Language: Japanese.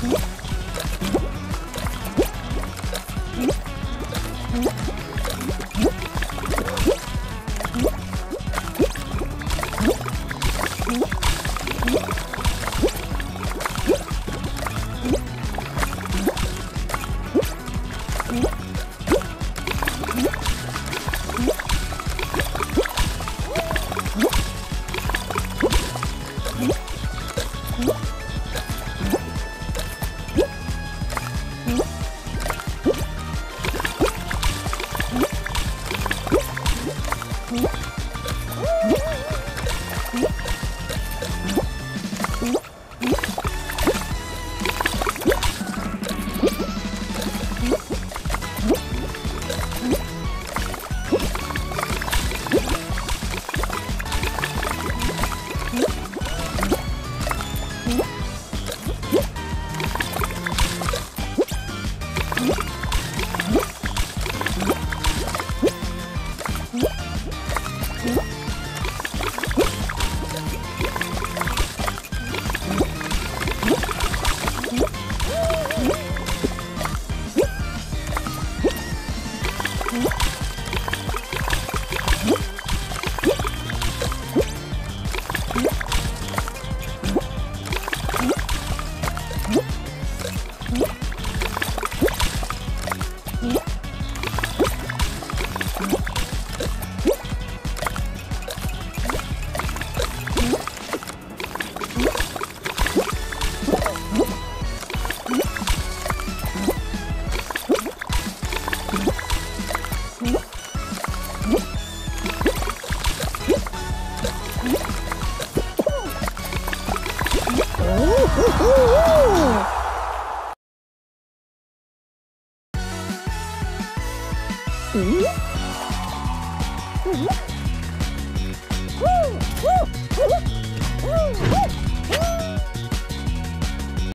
What? What? 응? Mm-hmm. Mm-hmm.